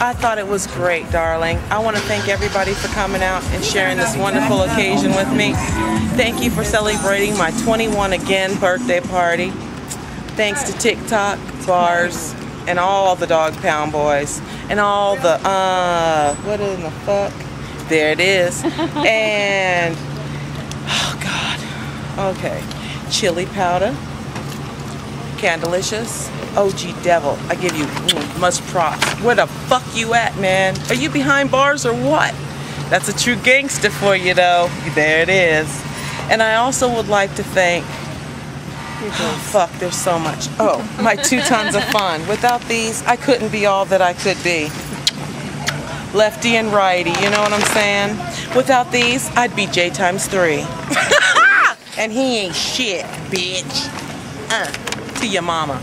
I thought it was great, darling. I want to thank everybody for coming out and sharing this wonderful occasion with me. Thank you for celebrating my 21 again birthday party. Thanks to TikTok, bars, and all the dog pound boys, and all the, uh, what in the fuck? There it is. and, oh God, okay. Chili powder, Candlicious, OG Devil. I give you mm, much props. Where the fuck you at, man? Are you behind bars or what? That's a true gangster for you, though. There it is. And I also would like to thank. Oh, fuck, there's so much. Oh, my two tons of fun. Without these, I couldn't be all that I could be. Lefty and righty, you know what I'm saying? Without these, I'd be J times three. and he ain't shit, bitch uh, to your mama.